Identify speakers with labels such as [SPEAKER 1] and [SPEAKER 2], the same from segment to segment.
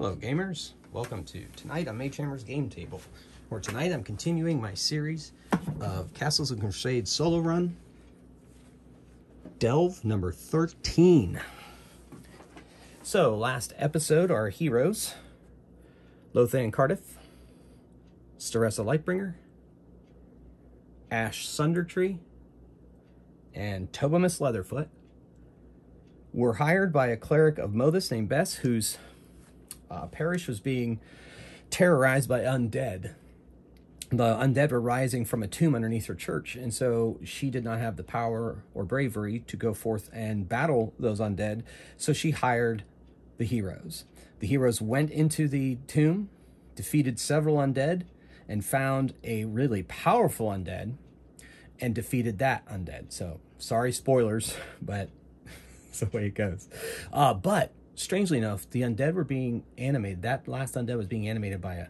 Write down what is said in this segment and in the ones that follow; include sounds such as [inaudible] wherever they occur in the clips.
[SPEAKER 1] Hello, gamers. Welcome to Tonight on Magehammer's Game Table, where tonight I'm continuing my series of Castles of Crusade solo run, Delve number 13. So, last episode, our heroes Lothan Cardiff, Staressa Lightbringer, Ash Sundertree, and Tobamus Leatherfoot were hired by a cleric of Mothis named Bess, whose uh, parish was being terrorized by undead. The undead were rising from a tomb underneath her church, and so she did not have the power or bravery to go forth and battle those undead. So she hired the heroes. The heroes went into the tomb, defeated several undead, and found a really powerful undead and defeated that undead. So, sorry, spoilers, [laughs] but [laughs] it's the way it goes. Uh, but strangely enough, the undead were being animated. That last undead was being animated by a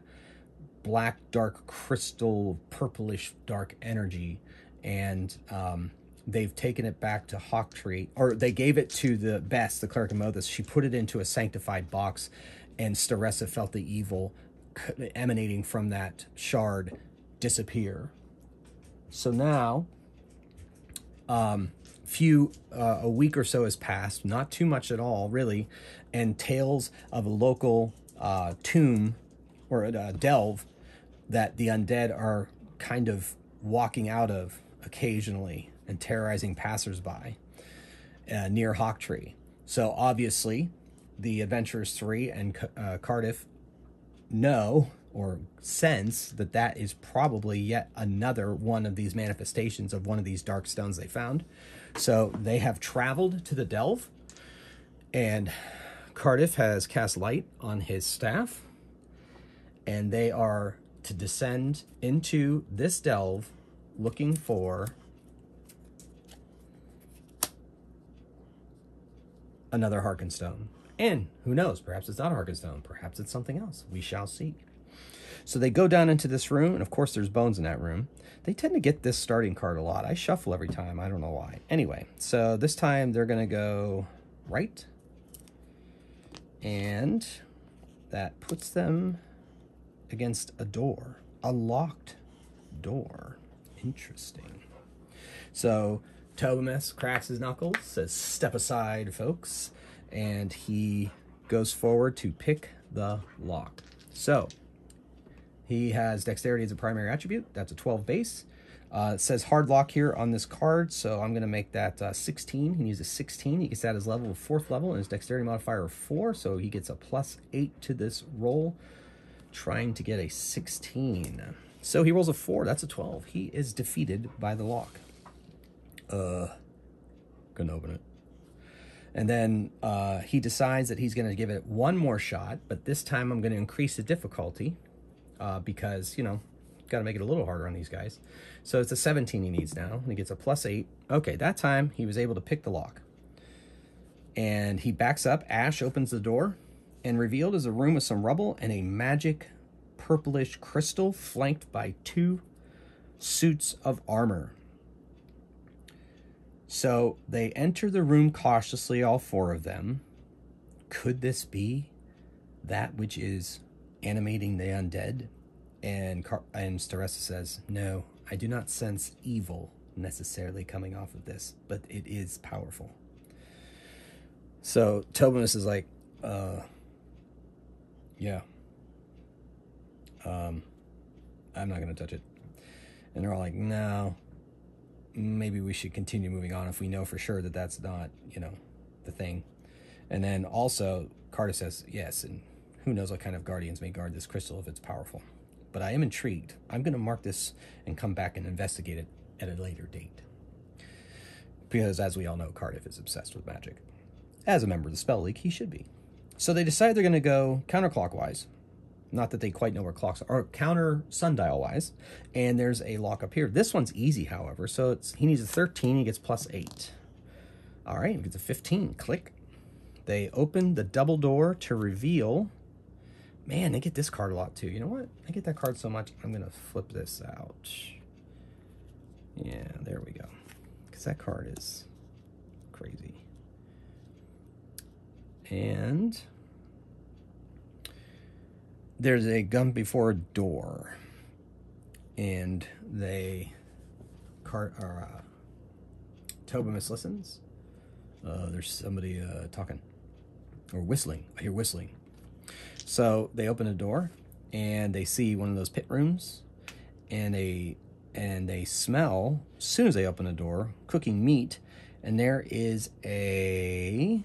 [SPEAKER 1] black, dark, crystal, purplish, dark energy, and um, they've taken it back to Hawktree, or they gave it to the Bess, the cleric of Mothis. She put it into a sanctified box, and Staressa felt the evil emanating from that shard disappear. So now, um, few uh, a week or so has passed, not too much at all, really, and tales of a local uh, tomb or a delve that the undead are kind of walking out of occasionally and terrorizing passersby uh, near Hawktree. So obviously, the Adventurers Three and uh, Cardiff know or sense that that is probably yet another one of these manifestations of one of these dark stones they found. So they have traveled to the Delve, and Cardiff has cast light on his staff, and they are to descend into this delve looking for another Harkenstone. And who knows, perhaps it's not a Harkenstone, perhaps it's something else. We shall see. So they go down into this room, and of course there's bones in that room. They tend to get this starting card a lot. I shuffle every time. I don't know why. Anyway, so this time they're going to go right. And that puts them against a door, a locked door. Interesting. So Tobamus cracks his knuckles, says, Step aside, folks. And he goes forward to pick the lock. So he has dexterity as a primary attribute. That's a 12 base. Uh, it says hard lock here on this card, so I'm going to make that uh, 16. He needs a 16. He gets that as level of fourth level, and his dexterity modifier of 4, so he gets a plus 8 to this roll, trying to get a 16. So he rolls a 4. That's a 12. He is defeated by the lock. Uh, gonna open it. And then uh, he decides that he's going to give it one more shot, but this time I'm going to increase the difficulty uh, because, you know, got to make it a little harder on these guys. So it's a 17 he needs now, and he gets a plus 8. Okay, that time he was able to pick the lock. And he backs up. Ash opens the door, and revealed is a room with some rubble and a magic purplish crystal flanked by two suits of armor. So they enter the room cautiously, all four of them. Could this be that which is animating the undead. And Car- and Staressa says, "No, I do not sense evil necessarily coming off of this, but it is powerful." So Tobamus is like, uh, "Yeah, um, I'm not going to touch it." And they're all like, "No, maybe we should continue moving on if we know for sure that that's not, you know, the thing." And then also Carter says, "Yes," and who knows what kind of guardians may guard this crystal if it's powerful. But I am intrigued. I'm going to mark this and come back and investigate it at a later date. Because, as we all know, Cardiff is obsessed with magic. As a member of the Spell League, he should be. So they decide they're going to go counterclockwise. Not that they quite know where clocks are, counter sundial wise. And there's a lock up here. This one's easy, however. So it's he needs a 13, he gets plus 8. All right, he gets a 15. Click. They open the double door to reveal Man, they get this card a lot too. You know what? I get that card so much, I'm going to flip this out. Yeah, there we go. Because that card is crazy. And there's a gun before a door, and they, car, or, uh, Tobimus listens. Uh, there's somebody uh, talking or whistling. I hear whistling. So they open a door and they see one of those pit rooms, and they and they smell as soon as they open the door cooking meat, and there is a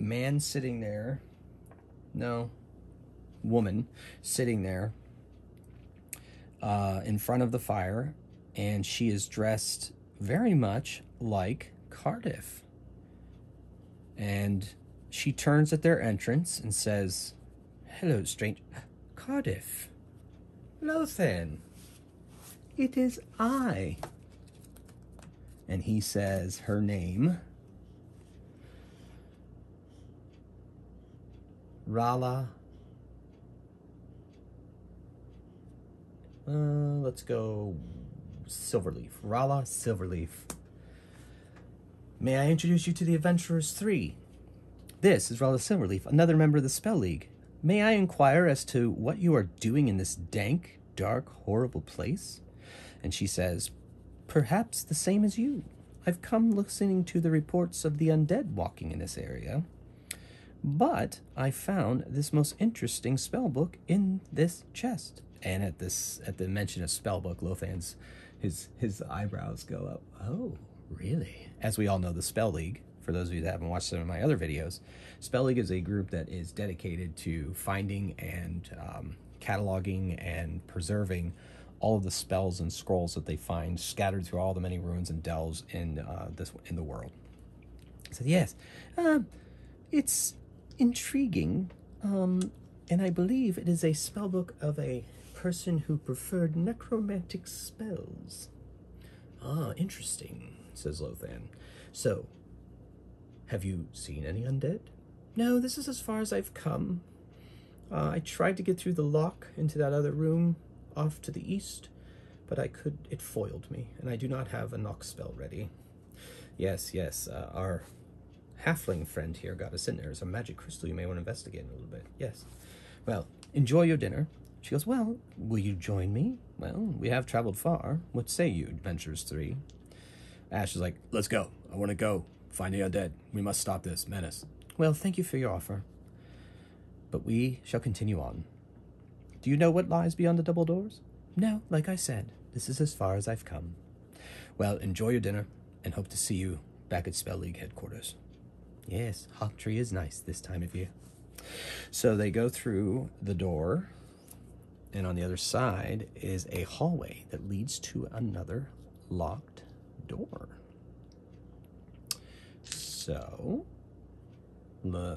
[SPEAKER 1] man sitting there. No, woman sitting there uh, in front of the fire, and she is dressed very much like Cardiff. And she turns at their entrance and says, Hello, strange. Cardiff. Lothan. It is I. And he says her name. Rala. Uh, let's go Silverleaf. Rala Silverleaf. May I introduce you to the Adventurers 3? This is Rala Silverleaf, another member of the Spell League. May I inquire as to what you are doing in this dank, dark, horrible place? And she says, Perhaps the same as you. I've come listening to the reports of the undead walking in this area. But I found this most interesting spell book in this chest. And at this at the mention of spell book, Lothan's his his eyebrows go up. Oh, really? As we all know, the Spell League, for those of you that haven't watched some of my other videos, Spell League is a group that is dedicated to finding and um, cataloging and preserving all of the spells and scrolls that they find scattered through all the many ruins and dells in uh, this in the world. Said, yes, um, it's intriguing, um, and I believe it is a spell book of a person who preferred necromantic spells. Ah, interesting, says Lothan. So, have you seen any undead? No, this is as far as I've come. Uh, I tried to get through the lock into that other room off to the east, but I could. It foiled me, and I do not have a knock spell ready. Yes, yes, uh, our halfling friend here got us in there. There's a magic crystal you may want to investigate a little bit. Yes. Well, enjoy your dinner. She goes, Well, will you join me? Well, we have traveled far. What say you, Adventures 3? Ash is like, Let's go. I want to go. Find the undead. We must stop this menace. Well, thank you for your offer. But we shall continue on. Do you know what lies beyond the double doors? No, like I said, this is as far as I've come. Well, enjoy your dinner and hope to see you back at Spell League headquarters. Yes, Hawktree is nice this time of year. So they go through the door, and on the other side is a hallway that leads to another locked door. So,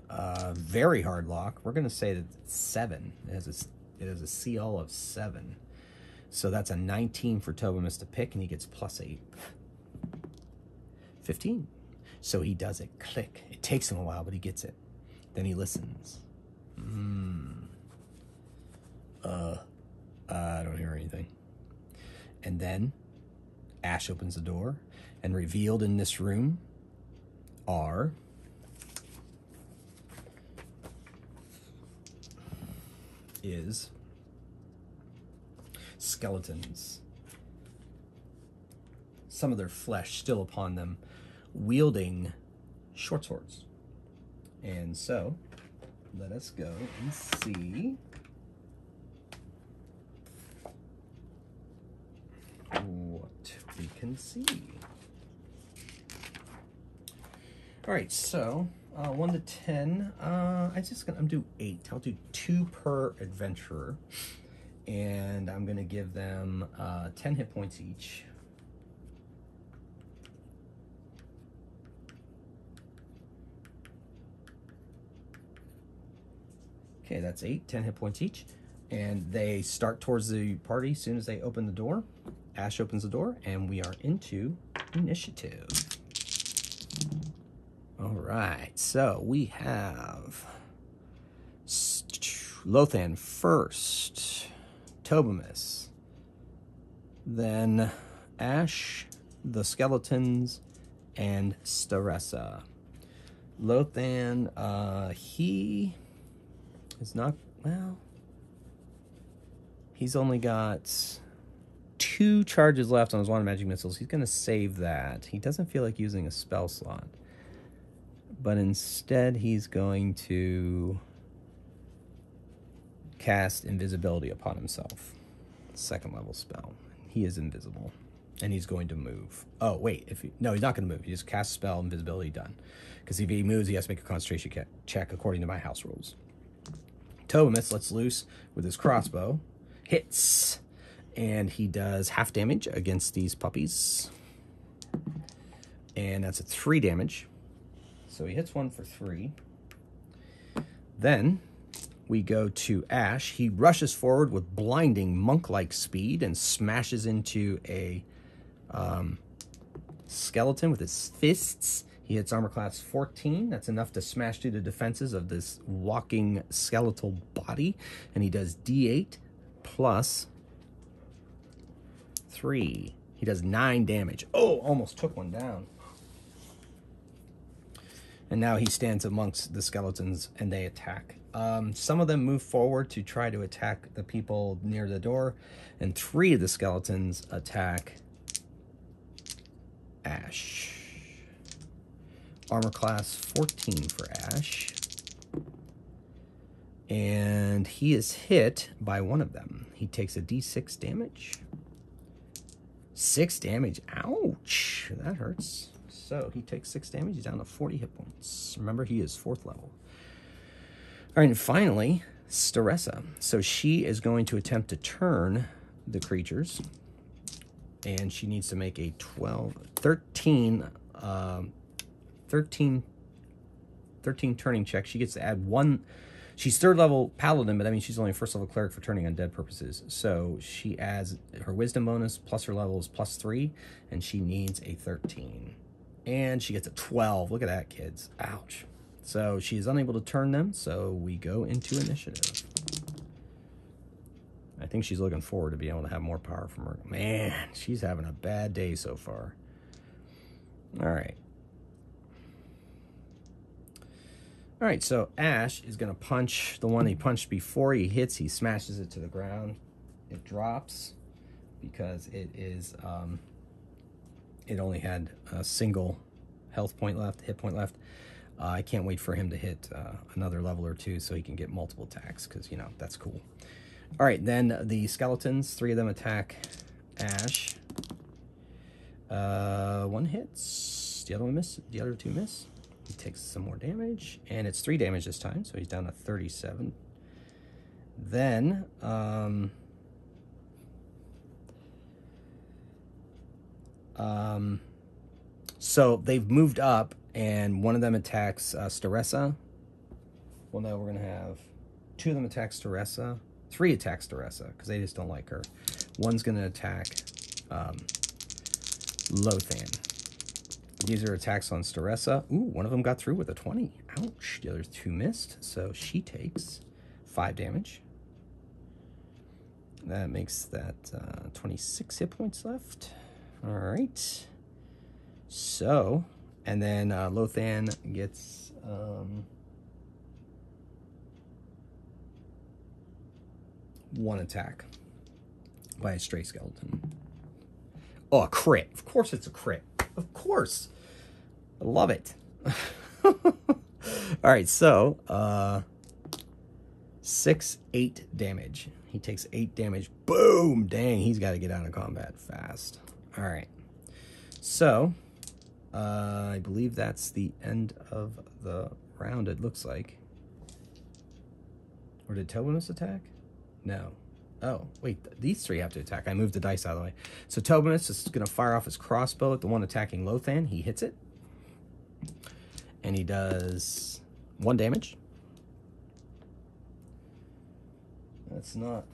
[SPEAKER 1] uh, very hard lock. We're going to say that seven. It has a, it has a CL of seven. So that's a 19 for Tobimus to pick, and he gets plus eight. 15. So he does it. Click. It takes him a while, but he gets it. Then he listens. Hmm. Uh, I don't hear anything. And then Ash opens the door, and revealed in this room are is skeletons. Some of their flesh still upon them, wielding short swords. And so, let us go and see what we can see. All right, so uh, one to ten. Uh, I just gonna I'm do eight. I'll do two per adventurer, and I'm gonna give them uh, ten hit points each. Okay, that's eight, 10 hit points each. And they start towards the party as soon as they open the door. Ash opens the door, and we are into initiative. All right, so we have Lothan first, Tobimus, then Ash, the skeletons, and Staressa. Lothan, uh, he is not, well, he's only got two charges left on his one magic missiles. He's going to save that. He doesn't feel like using a spell slot. But instead, he's going to cast invisibility upon himself. Second level spell. He is invisible. And he's going to move. Oh, wait. If he, No, he's not going to move. He just casts spell, invisibility done. Because if he moves, he has to make a concentration check according to my house rules. Tobimus lets loose with his crossbow. Hits and he does half damage against these puppies. And that's a three damage. So he hits one for three. Then we go to Ash. He rushes forward with blinding monk-like speed and smashes into a um, skeleton with his fists. He hits armor class 14. That's enough to smash through the defenses of this walking skeletal body. And he does D8 plus three. He does nine damage. Oh, almost took one down. And now he stands amongst the skeletons and they attack. Um, some of them move forward to try to attack the people near the door, and three of the skeletons attack Ash. Armor class 14 for Ash. And he is hit by one of them. He takes a d6 damage. Six damage. Ouch. That hurts. So he takes six damage. He's down to 40 hit points. Remember, he is fourth level. All right, and finally, Staressa. So she is going to attempt to turn the creatures. And she needs to make a 12, 13, um, 13, 13 turning check. She gets to add one she's third level paladin, but I mean she's only first level cleric for turning undead purposes. So she adds her wisdom bonus plus her level is plus three, and she needs a 13. And she gets a 12. Look at that, kids. Ouch. So she is unable to turn them, so we go into initiative. I think she's looking forward to being able to have more power from her. Man, she's having a bad day so far. All right. All right, so Ash is going to punch the one he punched before he hits. He smashes it to the ground. It drops because it is, um, it only had a single health point left, hit point left. Uh, I can't wait for him to hit uh, another level or two so he can get multiple attacks because, you know, that's cool. All right, then the skeletons, three of them attack Ash. Uh, one hits, the other one miss, the other two miss. He takes some more damage, and it's three damage this time, so he's down to 37. Then, um, um, so they've moved up, and one of them attacks uh, Staressa. Well, now we're going to have two of them attack Staressa, three attacks Staressa, because they just don't like her. One's going to attack um, Lothan. These are attacks on Staressa. Ooh, one of them got through with a 20. Ouch. The other two missed. So she takes 5 damage. That makes that uh, 26 hit points left. All right. So, and then uh, Lothan gets... Um, one attack by a stray skeleton. Oh, a crit. Of course it's a crit. Of course. I love it. [laughs] All right, so uh, six, eight damage. He takes eight damage. Boom! Dang, he's got to get out of combat fast. All right. So, uh, I believe that's the end of the round, it looks like. Or did Tobimus attack? No. Oh, wait, these three have to attack. I moved the dice out of the way. So Tobimus is going to fire off his crossbow at the one attacking Lothan. He hits it. And he does one damage. That's not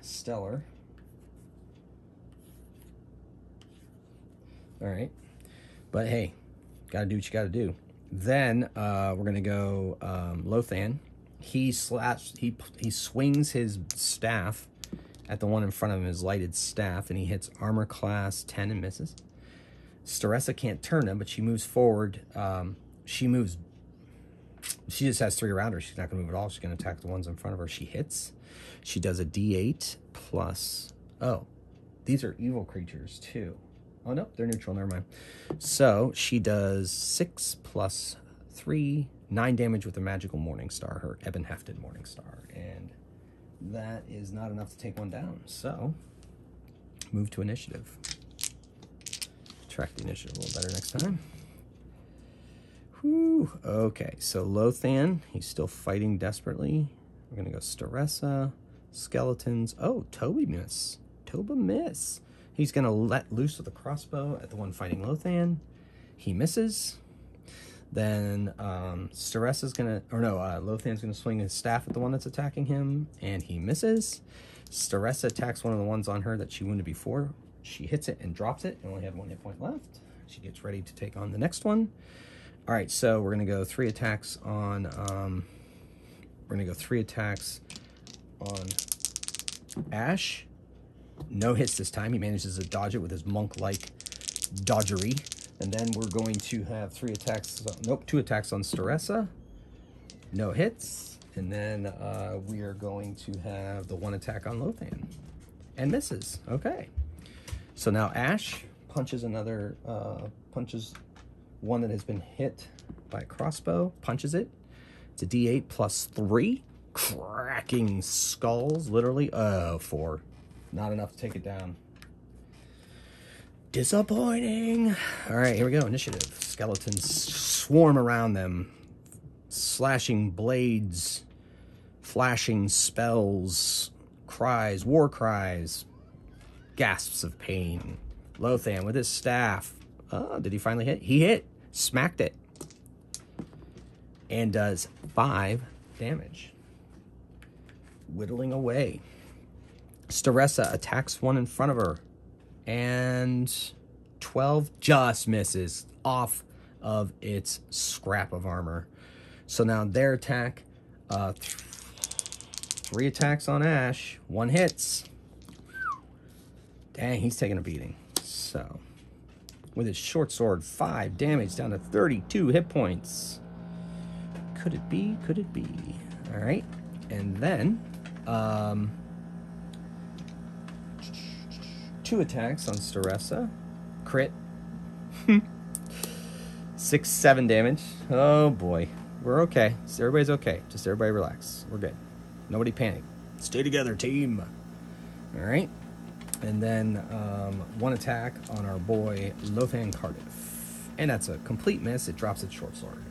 [SPEAKER 1] stellar. All right. But hey, got to do what you got to do. Then uh, we're going to go um, Lothan. He slaps, he, he swings his staff at the one in front of him, his lighted staff, and he hits armor class 10 and misses. Staressa can't turn him, but she moves forward. Um, she moves she just has three around her. She's not going to move at all. She's going to attack the ones in front of her. She hits. She does a d8 plus. Oh, these are evil creatures too. Oh, no, they're neutral. Never mind. So she does six plus three, nine damage with a magical Morning Star, her Ebon Hefted Morning Star. And that is not enough to take one down. So move to initiative. Track the initiative a little better next time. Whew. Okay, so Lothan, he's still fighting desperately. We're gonna go Staressa, skeletons. Oh, Toby miss. Toba miss. He's gonna let loose with a crossbow at the one fighting Lothan. He misses. Then um, is gonna, or no, uh, Lothan's gonna swing his staff at the one that's attacking him, and he misses. Staressa attacks one of the ones on her that she wounded before. She hits it and drops it, and only had one hit point left. She gets ready to take on the next one. All right, so we're gonna go three attacks on. Um, we're gonna go three attacks on Ash. No hits this time. He manages to dodge it with his monk-like dodgery. And then we're going to have three attacks. Nope, two attacks on Staressa. No hits. And then uh, we are going to have the one attack on Lothan. And misses. Okay. So now Ash punches another, uh, punches one that has been hit by a crossbow, punches it. It's a d8 plus three. Cracking skulls, literally. Uh, four. Not enough to take it down. Disappointing. All right, here we go. Initiative. Skeletons swarm around them, slashing blades, flashing spells, cries, war cries, gasps of pain. Lothan with his staff. Oh, did he finally hit? He hit. Smacked it. And does five damage. Whittling away. Staressa attacks one in front of her. And 12 just misses off of its scrap of armor. So now their attack, uh, th three attacks on Ash, one hits. Dang, he's taking a beating. So, with his short sword, five damage down to 32 hit points. Could it be? Could it be? All right. And then, um, two attacks on Staressa. Crit. [laughs] Six, seven damage. Oh boy. We're okay. Everybody's okay. Just everybody relax. We're good. Nobody panic. Stay together, team. All right. And then um, one attack on our boy Lothan Cardiff. And that's a complete miss. It drops its short sword.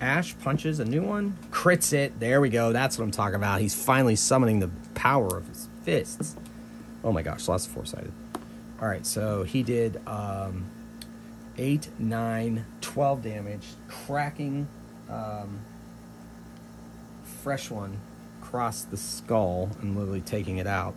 [SPEAKER 1] Ash punches a new one, crits it. There we go. That's what I'm talking about. He's finally summoning the power of his fists. Oh my gosh, lots of four-sided. All right, so he did um, 8, 9, 12 damage, cracking um, fresh one across the skull and literally taking it out.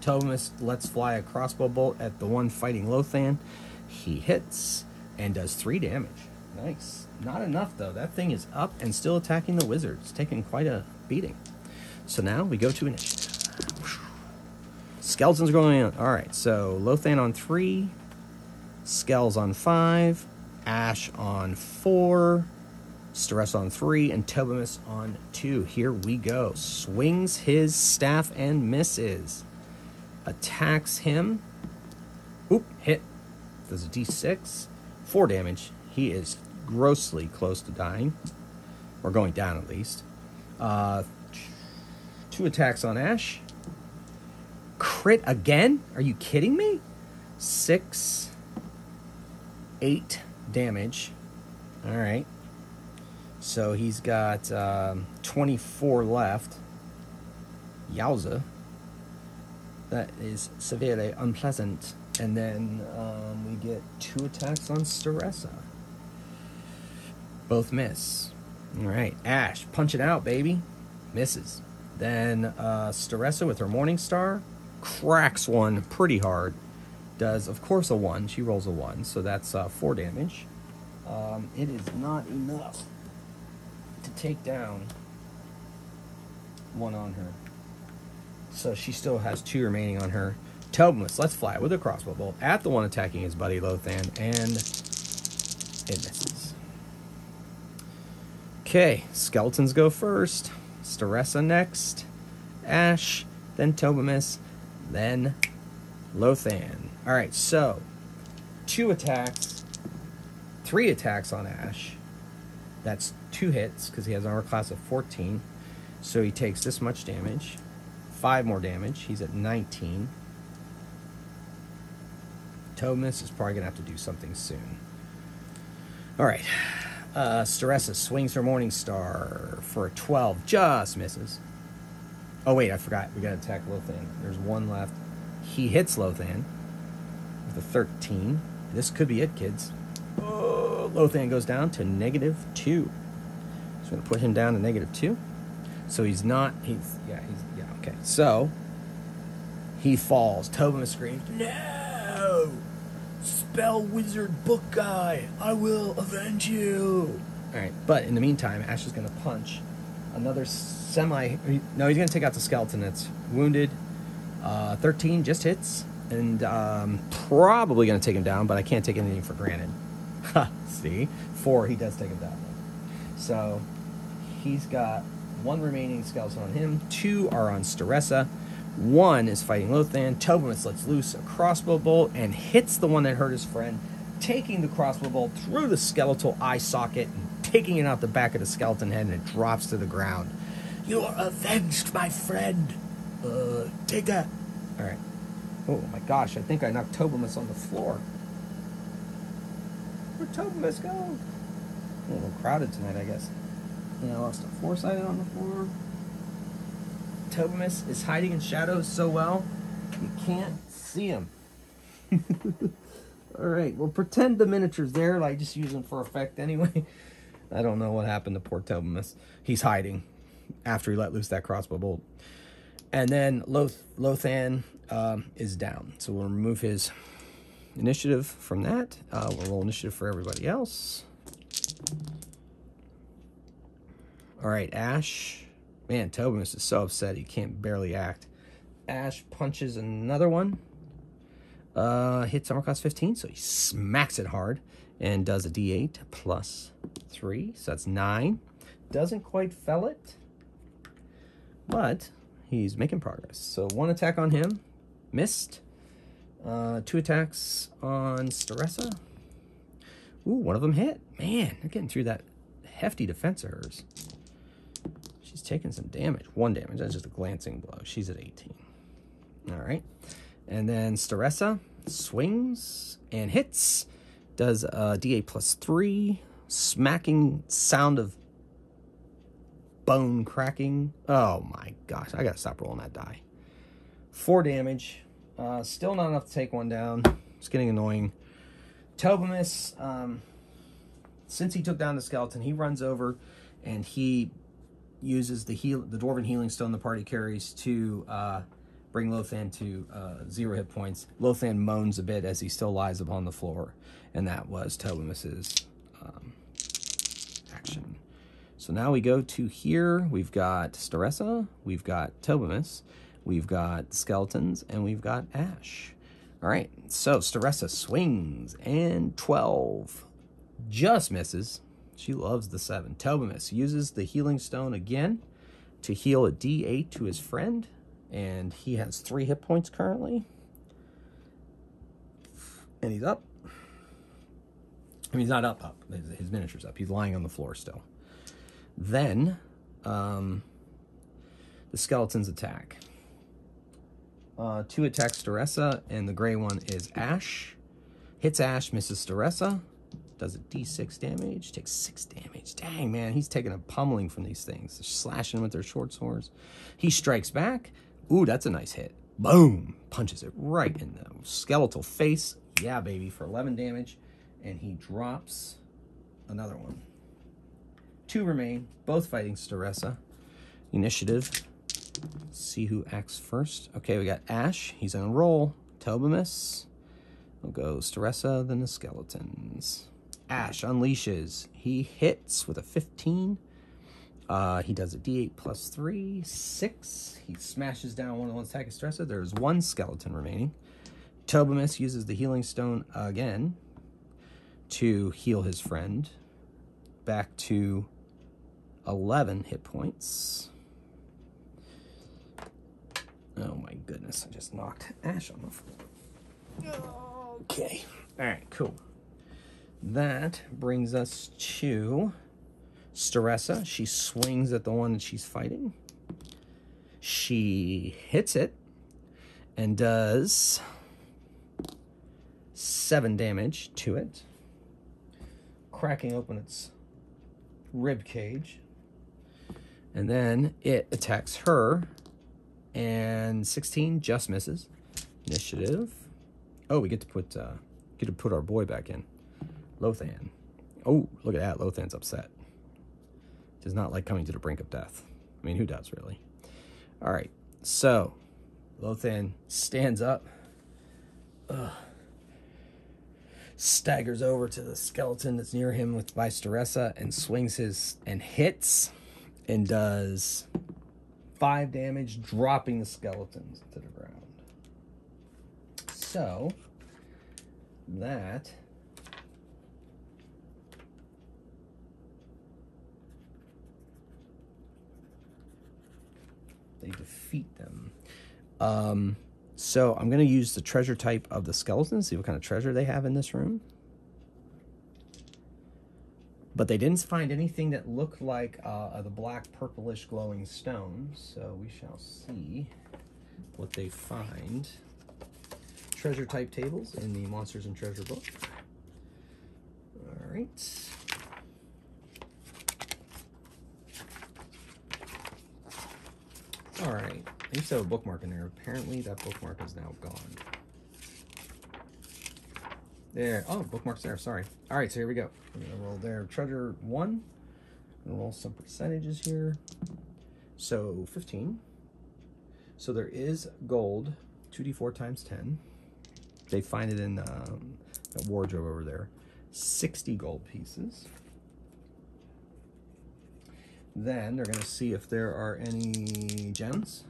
[SPEAKER 1] Tobimus lets fly a crossbow bolt at the one fighting Lothan. He hits and does 3 damage. Nice. Not enough, though. That thing is up and still attacking the wizards, taking quite a beating. So now we go to initiative. Skeletons are going in. All right, so Lothan on three, Skells on five, Ash on four, Stress on three, and Tobimus on two. Here we go. Swings his staff and misses. Attacks him. Oop, hit. Does a d6. Four damage. He is grossly close to dying. Or going down at least. Uh, two attacks on Ash crit again? Are you kidding me? Six, eight damage. All right. So he's got um, 24 left. Yowza. That is severely unpleasant. And then um, we get two attacks on Staressa. Both miss. All right. Ash, punch it out, baby. Misses. Then uh, with her Morning Star cracks one pretty hard. Does, of course, a 1. She rolls a 1, so that's uh, 4 damage. Um, it is not enough to take down one on her. So she still has two remaining on her. Tobimus, let's fly with a crossbow bolt at the one attacking his buddy Lothan, and it misses. Okay, skeletons go first. Staressa next. Ash, then Tobamus, then Lothan. All right, so two attacks, three attacks on Ash. That's two hits because he has an armor class of 14. So he takes this much damage, five more damage. He's at 19. Tobamus is probably going to have to do something soon. All right. Uh, Staressa swings her Morning Star for a 12. Just misses. Oh, wait, I forgot. We got to attack Lothan. There's one left. He hits Lothan with a 13. This could be it, kids. Oh, Lothan goes down to negative 2. So I'm going to put him down to negative 2. So he's not, he's, yeah, he's, yeah, okay. So he falls. Tobin screams, No! Spell wizard book guy, I will avenge you. All right, but in the meantime, Ash is going to punch another semi. No, he's going to take out the skeleton that's wounded. Uh, 13 just hits, and um, probably going to take him down, but I can't take anything for granted. [laughs] See? Four, he does take him down. So he's got one remaining skeleton on him, two are on Staressa. One is fighting Lothan. Tobamus lets loose a crossbow bolt and hits the one that hurt his friend, taking the crossbow bolt through the skeletal eye socket and taking it out the back of the skeleton head, and it drops to the ground. You are avenged, my friend. Uh, take that. All right. Oh my gosh, I think I knocked Tobamus on the floor. Where'd Tobamus go? A little crowded tonight, I guess. Yeah, I lost a four-sided on the floor. Tobamus is hiding in shadows so well, you can't see him. [laughs] All right, well, pretend the miniature's there. Like, just use them for effect anyway. I don't know what happened to poor Tobamus. He's hiding after he let loose that crossbow bolt. And then Loth Lothan um, is down. So we'll remove his initiative from that. Uh, we'll roll initiative for everybody else. All right, Ash. Man, Tobamus is so upset he can't barely act. Ash punches another one. Uh, hits armor class 15, so he smacks it hard and does a d8 plus 3, so that's 9. Doesn't quite fell it, but he's making progress. So one attack on him, missed. Uh, two attacks on Staressa. Ooh, one of them hit. Man, they're getting through that hefty defense of hers. She's taking some damage. One damage. That's just a glancing blow. She's at 18. All right. And then Staressa swings and hits. Does a D8 plus 3. Smacking sound of bone cracking. Oh my gosh. I got to stop rolling that die. 4 damage. Uh, still not enough to take one down. It's getting annoying. Tobamus, um, since he took down the skeleton, he runs over and he uses the heal the dwarven healing stone the party carries to uh, bring Lothan to uh, zero hit points. Lothan moans a bit as he still lies upon the floor, and that was Tobamus's um, action. So now we go to here. We've got Staressa, we've got Tobamus, we've got skeletons, and we've got Ash. All right, so Staressa swings and 12 just misses. She loves the 7. Tobamus uses the healing stone again to heal a d8 to his friend, and he has 3 hit points currently. And he's up. I mean, he's not up, up. His, his miniature's up. He's lying on the floor still. Then, um, the skeletons attack. Uh, two attacks Staressa, and the gray one is Ash. Hits Ash, misses Staressa. Does a d6 damage, takes 6 damage. Dang, man, he's taking a pummeling from these things. They're slashing with their short swords. He strikes back. Ooh, that's a nice hit. Boom! Punches it right in the skeletal face. Yeah, baby, for 11 damage. And he drops another one. Two remain, both fighting Staressa. Initiative. see who acts first. Okay, we got Ash. He's on a roll. Tobamus. We'll go Staressa, then the skeletons. Ash unleashes. He hits with a 15. Uh, he does a d8 plus 3, 6. He smashes down one of the ones attacking Staressa. There's one skeleton remaining. Tobamus uses the healing stone again to heal his friend back to 11 hit points. Oh my goodness, I just knocked Ash on the floor. Okay. All right, cool. That brings us to Staressa. She swings at the one that she's fighting. She hits it and does seven damage to it, cracking open its rib cage. And then it attacks her, and 16 just misses. Initiative. Oh, we get to put uh, get to put our boy back in, Lothan. Oh, look at that! Lothan's upset. Does not like coming to the brink of death. I mean, who does really? All right, so Lothan stands up. Ugh staggers over to the skeleton that's near him with by Staressa and swings his and hits and does five damage, dropping the skeletons to the ground. So that they defeat them. Um, so I'm going to use the treasure type of the skeleton, see what kind of treasure they have in this room. But they didn't find anything that looked like uh, the black purplish glowing stone. So we shall see what they find. Treasure type tables in the Monsters and Treasure book. All right. All right. I used to have a bookmark in there. Apparently that bookmark is now gone. There. Oh, bookmark's there. Sorry. All right, so here we go. I'm to roll there. Treasure 1. I'm roll some percentages here. So 15. So there is gold, 2d4 times 10. They find it in um, a wardrobe over there. 60 gold pieces. Then they're going to see if there are any gems.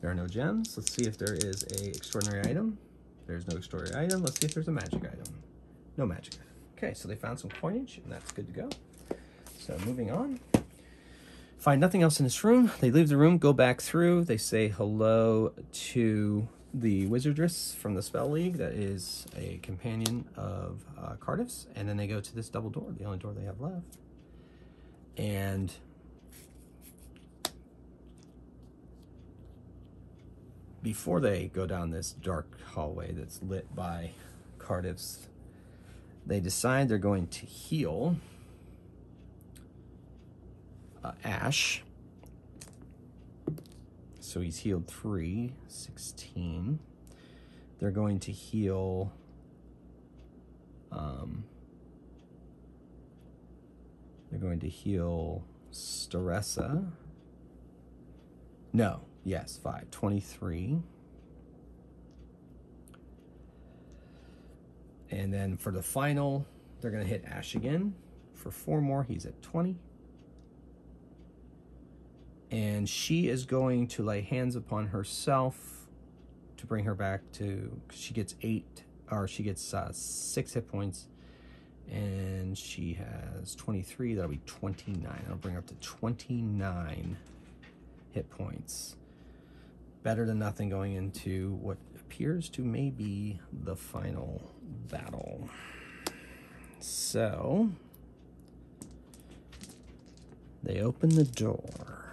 [SPEAKER 1] There are no gems. Let's see if there is a extraordinary item. There's no extraordinary item. Let's see if there's a magic item. No magic. Okay, so they found some coinage, and that's good to go. So moving on. Find nothing else in this room. They leave the room, go back through. They say hello to the Wizardress from the Spell League that is a companion of uh, Cardiff's. And then they go to this double door, the only door they have left. And before they go down this dark hallway that's lit by Cardiff's, they decide they're going to heal uh, Ash. So he's healed 3, 16. They're going to heal um, they're going to heal Staressa. No, Yes, five. 23. And then for the final, they're going to hit Ash again. For four more, he's at 20. And she is going to lay hands upon herself to bring her back to, she gets eight, or she gets uh, six hit points. And she has 23, that'll be 29. That'll bring her up to 29 hit points better than nothing going into what appears to maybe the final battle. So they open the door.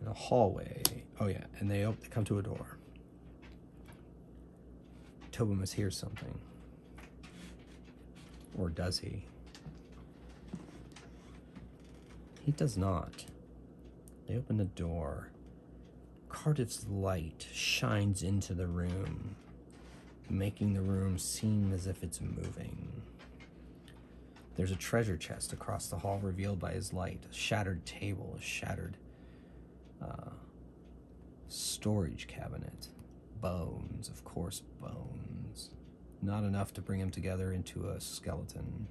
[SPEAKER 1] In a hallway. Oh yeah, and they, open, they come to a door. Tobin must hear something. Or does he? He does not. They open the door. Cardiff's light shines into the room, making the room seem as if it's moving. There's a treasure chest across the hall revealed by his light, a shattered table, a shattered uh, storage cabinet, bones, of course, bones. Not enough to bring him together into a skeleton.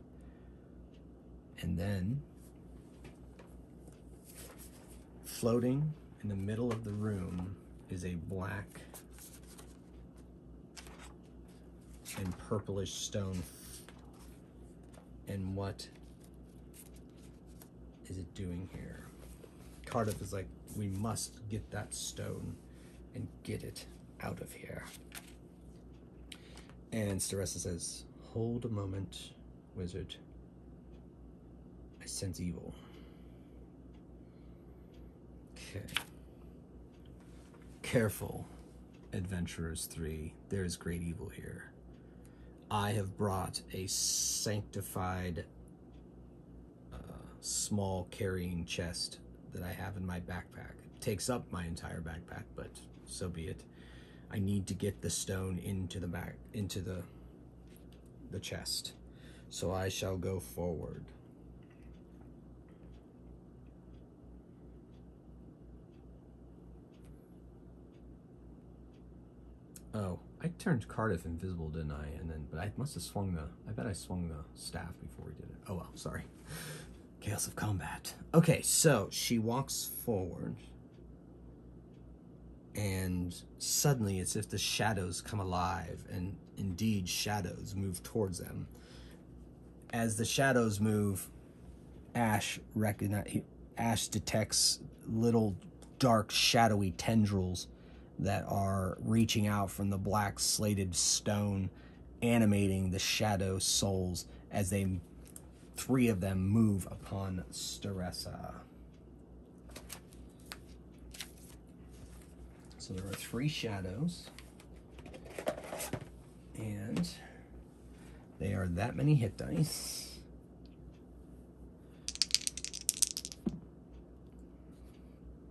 [SPEAKER 1] And then, floating in the middle of the room is a black and purplish stone. And what is it doing here? Cardiff is like, we must get that stone and get it out of here. And Staressa says, Hold a moment, wizard. I sense evil. Okay. Careful, adventurers three. There is great evil here. I have brought a sanctified uh, small carrying chest that I have in my backpack. It takes up my entire backpack, but so be it. I need to get the stone into the back into the the chest. So I shall go forward. Oh, I turned Cardiff invisible, didn't I? And then, but I must have swung the. I bet I swung the staff before we did it. Oh well, sorry. Chaos of combat. Okay, so she walks forward, and suddenly it's if the shadows come alive, and indeed shadows move towards them. As the shadows move, Ash recognize. Ash detects little dark, shadowy tendrils that are reaching out from the black slated stone, animating the shadow souls as they three of them move upon Staressa. So there are three shadows, and they are that many hit dice.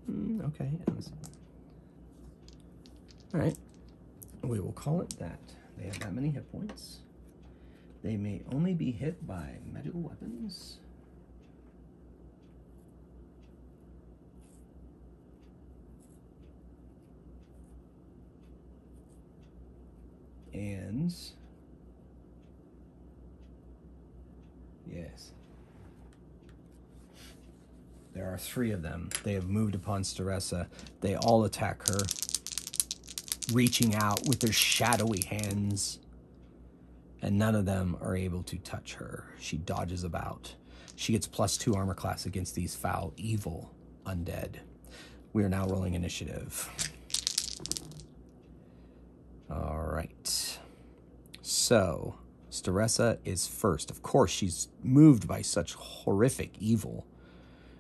[SPEAKER 1] Mm, okay. All right. We will call it that. They have that many hit points. They may only be hit by magical weapons. Yes, there are three of them. They have moved upon Staressa. They all attack her, reaching out with their shadowy hands and none of them are able to touch her. She dodges about. She gets plus two armor class against these foul, evil undead. We are now rolling initiative. All right. So, Staressa is first. Of course, she's moved by such horrific evil.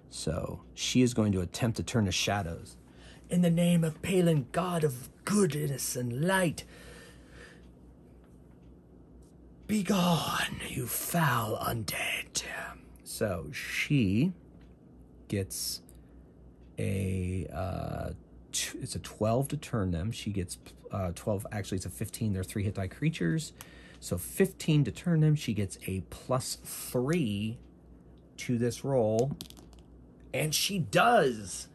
[SPEAKER 1] So, she is going to attempt to turn the shadows. In the name of Palin, God of goodness and light, Begone, you foul undead. So she gets a uh, it's a 12 to turn them. She gets uh, 12. Actually, it's a 15. They're three hit die creatures. So 15 to turn them. She gets a plus three to this roll. And she does.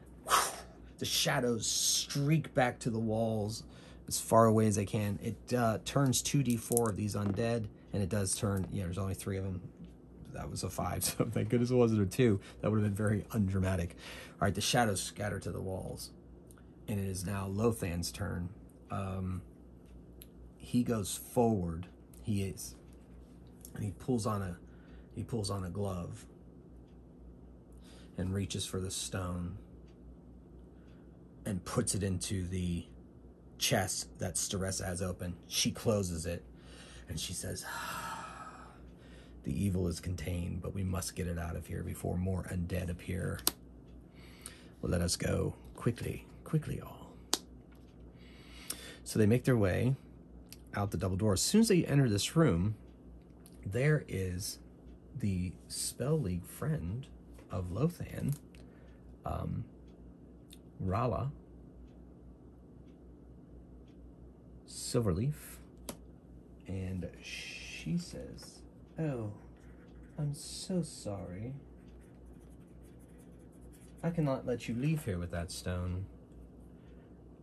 [SPEAKER 1] The shadows streak back to the walls as far away as they can. It uh, turns 2d4 of these undead and it does turn. Yeah, there's only three of them. That was a five, [laughs] so thank goodness it wasn't a two. That would have been very undramatic. All right, the shadows scatter to the walls, and it is now Lothan's turn. Um, he goes forward. He is, and he pulls on a, he pulls on a glove, and reaches for the stone, and puts it into the chest that Staressa has open. She closes it and she says, [sighs] The evil is contained, but we must get it out of here before more undead appear. Well, let us go quickly, quickly, all. So they make their way out the double door. As soon as they enter this room, there is the Spell League friend of Lothan, um, Rala, Silverleaf, and she says, Oh, I'm so sorry. I cannot let you leave here with that stone.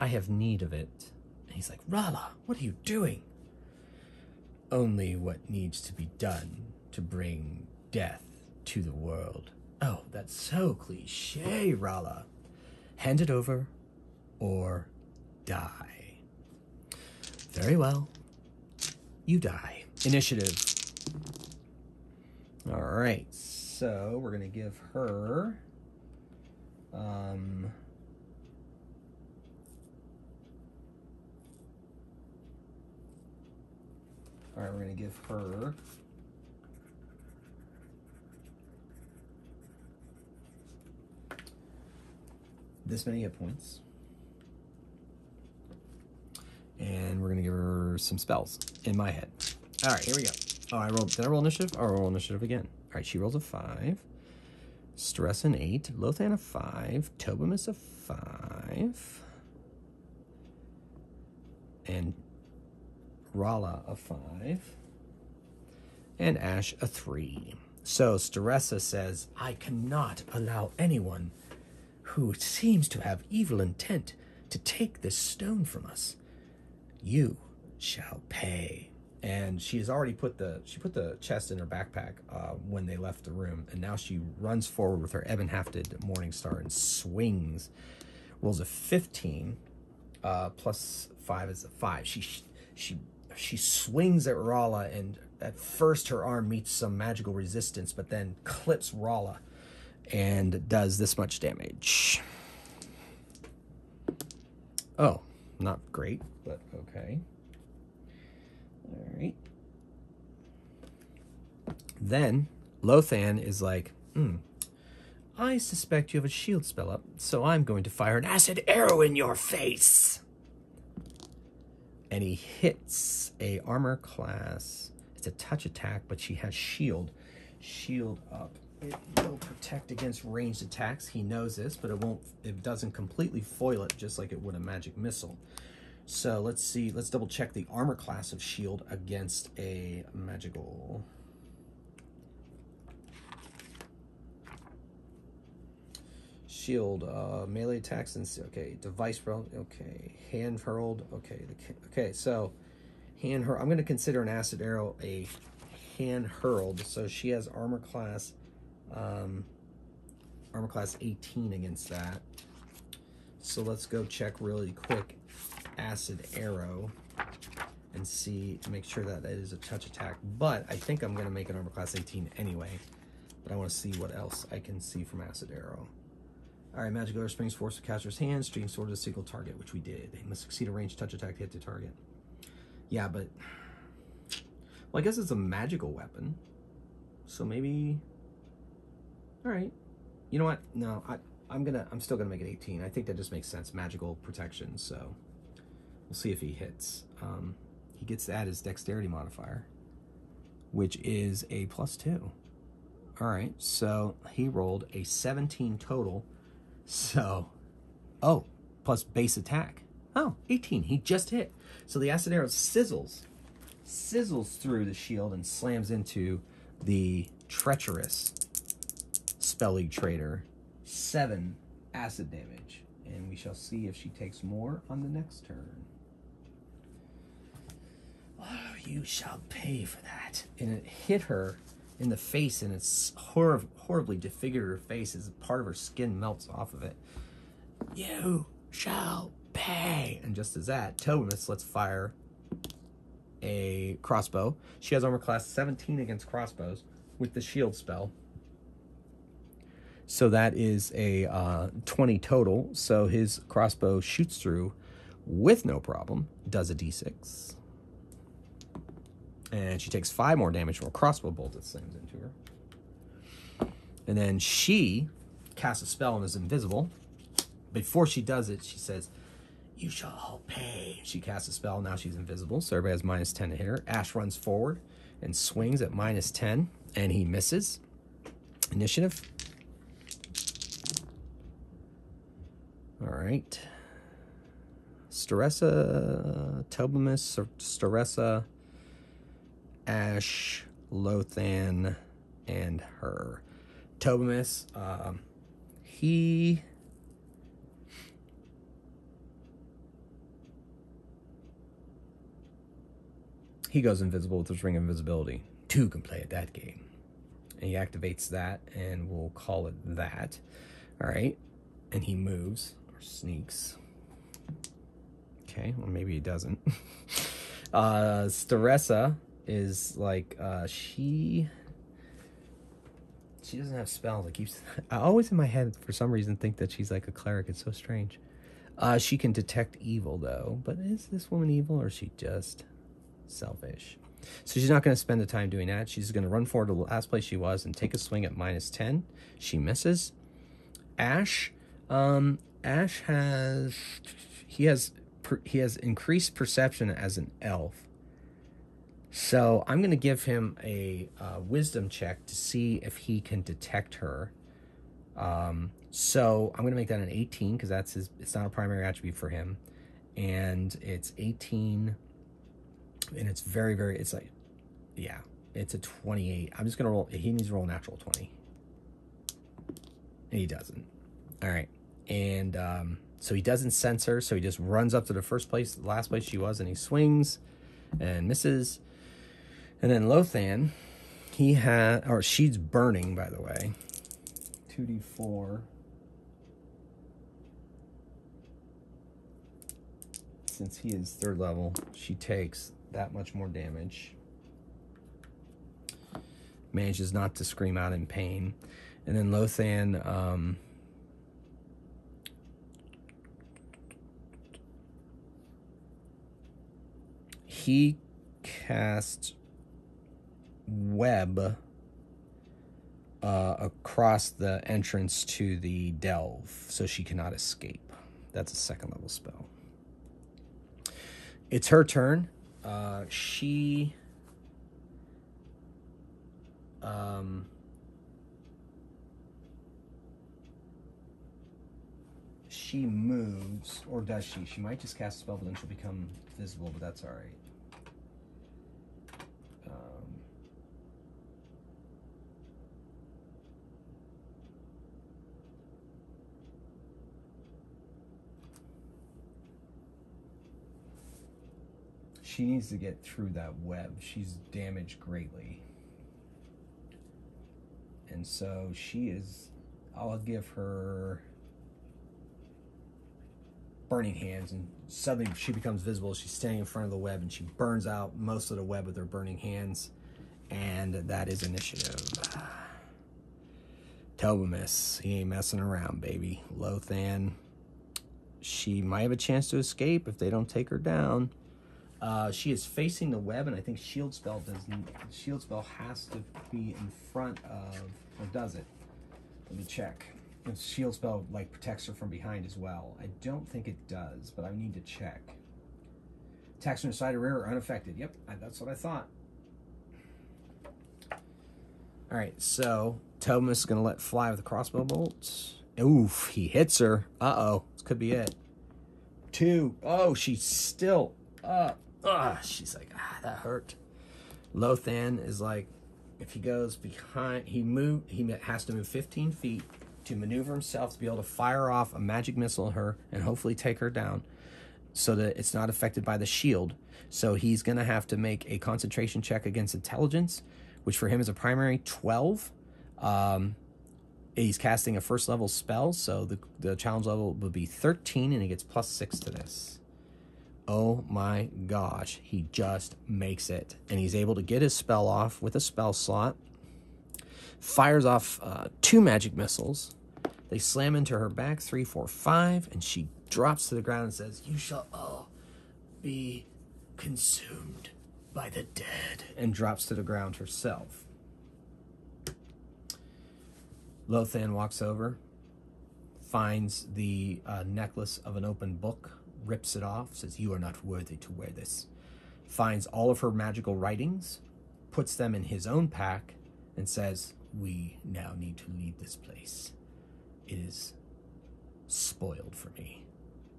[SPEAKER 1] I have need of it. He's like, Rala, what are you doing? Only what needs to be done to bring death to the world. Oh, that's so cliche, Rala. Hand it over or die. Very well you die. Initiative. All right. so we're gonna give her. Um, all right, we're gonna give her. This many hit points. And we're gonna give her some spells in my head. All right, here we go. Oh, I rolled. Did I roll initiative? Oh, I roll initiative again. All right, she rolls a five. Stress an eight. Lothan a five. Tobimus a five. And Rala a five. And Ash a three. So Staressa says, I cannot allow anyone who seems to have evil intent to take this stone from us. You shall pay and she has already put the she put the chest in her backpack uh, when they left the room, and now she runs forward with her ebon hafted morning star and swings, rolls a fifteen, uh, plus five is a five. She she she swings at Rala, and at first her arm meets some magical resistance, but then clips Rala, and does this much damage. Oh, not great, but okay. All right. Then Lothan is like, hmm, I suspect you have a shield spell up, so I'm going to fire an acid arrow in your face. And he hits a armor class. It's a touch attack, but she has shield. Shield up. It will protect against ranged attacks. He knows this, but it won't. It doesn't completely foil it, just like it would a magic missile. So let's see, let's double check the armor class of shield against a magical. Shield, uh, melee attacks and okay, device roll, okay, hand hurled, okay, the, okay. So, hand hurl. I'm going to consider an acid arrow a hand hurled. So she has armor class, um, armor class 18 against that. So let's go check really quick acid arrow and see, make sure that that is a touch attack. But I think I'm going to make an armor class 18 anyway. But I want to see what else I can see from acid arrow. All right, magic arrow springs force of caster's hand, stream sword to a single target, which we did. They must succeed a ranged touch attack to hit the target. Yeah, but well, I guess it's a magical weapon, so maybe. All right, you know what? No, I I'm gonna I'm still gonna make it 18. I think that just makes sense. Magical protection, so We'll see if he hits. Um, he gets to add his dexterity modifier, which is a plus two. All right, so he rolled a 17 total. So, oh, plus base attack. Oh, 18. He just hit. So the acid arrow sizzles, sizzles through the shield and slams into the treacherous Spell League Trader. Seven acid damage. And we shall see if she takes more on the next turn. Oh, you shall pay for that. And it hit her in the face, and it's hor- horribly disfigured her face as part of her skin melts off of it. You shall pay. And just as that, Tobimus lets fire a crossbow. She has armor class 17 against crossbows with the shield spell. So that is a uh, 20 total. So his crossbow shoots through with no problem, does a d6 and she takes five more damage from a crossbow bolt that slams into her. And then she casts a spell and is invisible. Before she does it, she says, You shall all pay. She casts a spell, now she's invisible, so everybody has minus 10 to hit her. Ash runs forward and swings at minus 10, and he misses. Initiative. All right. Staressa, Tobimus, Staressa, Ash, Lothan, and her. Tobimus, uh, he he goes invisible with his ring of invisibility. Two can play at that game. And he activates that, and we'll call it that. All right. And he moves or sneaks. Okay, well, maybe he doesn't. [laughs] uh, Staressa is like uh, she she doesn't have spells. I keep. [laughs] I always in my head for some reason think that she's like a cleric. It's so strange. Uh, she can detect evil though, but is this woman evil or is she just selfish? So she's not going to spend the time doing that. She's going to run forward to the last place she was and take a swing at minus 10. She misses. Ash, um, Ash has he has he has increased perception as an elf. So I'm going to give him a wisdom check to see if he can detect her. Um, so I'm going to make that an 18 because that's his. It's not a primary attribute for him, and it's 18 and it's very very it's like yeah it's a 28 i'm just gonna roll he needs to roll natural 20 and he doesn't. All right. And um, so he doesn't sense her so he just runs up to the first place last place she was and he swings and misses and then lothan he had or she's burning by the way 2d4 since he is third level she takes that much more damage. Manages not to scream out in pain. And then Lothan, um, he casts web uh, across the entrance to the delve so she cannot escape. That's a second level spell. It's her turn. Uh, she um, she moves, or does she? She might just cast a spell, but then she'll become visible, but that's all she needs to get through that web. She's damaged greatly. And so she is, I'll give her burning hands and suddenly she becomes visible. She's standing in front of the web and she burns out most of the web with her burning hands. And that is initiative. Tobimus, he ain't messing around, baby. Lothan, she might have a chance to escape if they don't take her down. Uh, she is facing the web, and I think shield spell doesn't. Shield spell has to be in front of, or does it? Let me check. And shield spell like protects her from behind as well. I don't think it does, but I need to check. Attacks from the side or rear are unaffected. Yep, that's what I thought. All right, so Thomas is gonna let fly with the crossbow bolts. Oof, he hits her. Uh oh, this could be it. Two. Oh, she's still up. Ah, she's like, ah, that hurt. Lothan is like, if he goes behind, he move, he has to move 15 feet to maneuver himself to be able to fire off a magic missile at her and hopefully take her down, so that it's not affected by the shield. So he's gonna have to make a concentration check against intelligence, which for him is a primary 12. Um, he's casting a first level spell, so the the challenge level would be 13, and he gets plus six to this. Oh my gosh, he just makes it. And he's able to get his spell off with a spell slot. Fires off uh, two magic missiles. They slam into her back, three, four, five, and she drops to the ground and says, You shall all be consumed by the dead, and drops to the ground herself. Lothan walks over, finds the uh, necklace of an open book rips it off, says, You are not worthy to wear this. Finds all of her magical writings, puts them in his own pack, and says, We now need to leave this place. It is spoiled for me.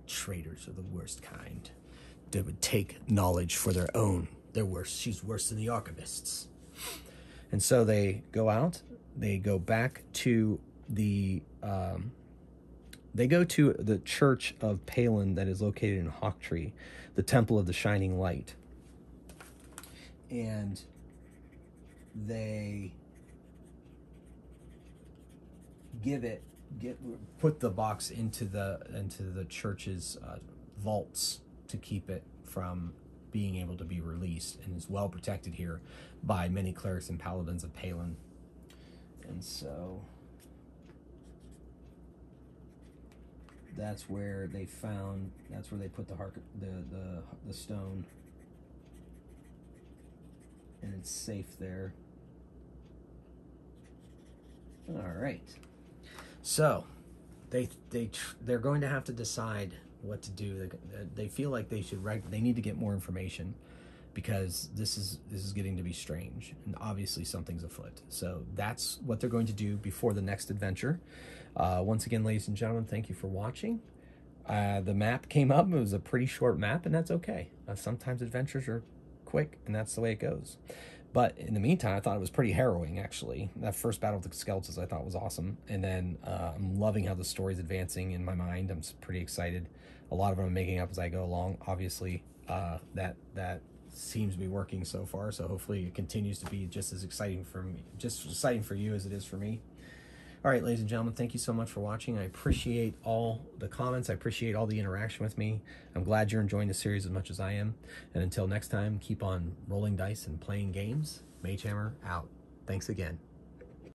[SPEAKER 1] Traitors are the worst kind. They would take knowledge for their own. They're worse. She's worse than the archivists. And so they go out. They go back to the um, they go to the church of Palin that is located in Hawktree, the Temple of the Shining Light. And they give it get put the box into the into the church's uh, vaults to keep it from being able to be released and is well protected here by many clerics and paladins of Palin. And so that's where they found that's where they put the hark the the the stone. And it's safe there. All right so they they they're going to have to decide what to do. They, they feel like they should reg- they need to get more information because this is this is getting to be strange and obviously something's afoot. So that's what they're going to do before the next adventure uh, once again, ladies and gentlemen, thank you for watching. Uh, the map came up. It was a pretty short map, and that's okay. Uh, sometimes adventures are quick, and that's the way it goes. But in the meantime, I thought it was pretty harrowing, actually. That first battle with the skeletons I thought was awesome. And then uh, I'm loving how the story's advancing in my mind. I'm pretty excited. A lot of them I'm making up as I go along. Obviously, uh, that that seems to be working so far. So hopefully it continues to be just as exciting for me, just exciting for you as it is for me. All right, ladies and gentlemen, thank you so much for watching. I appreciate all the comments. I appreciate all the interaction with me. I'm glad you're enjoying the series as much as I am. And until next time, keep on rolling dice and playing games. Magehammer out. Thanks again.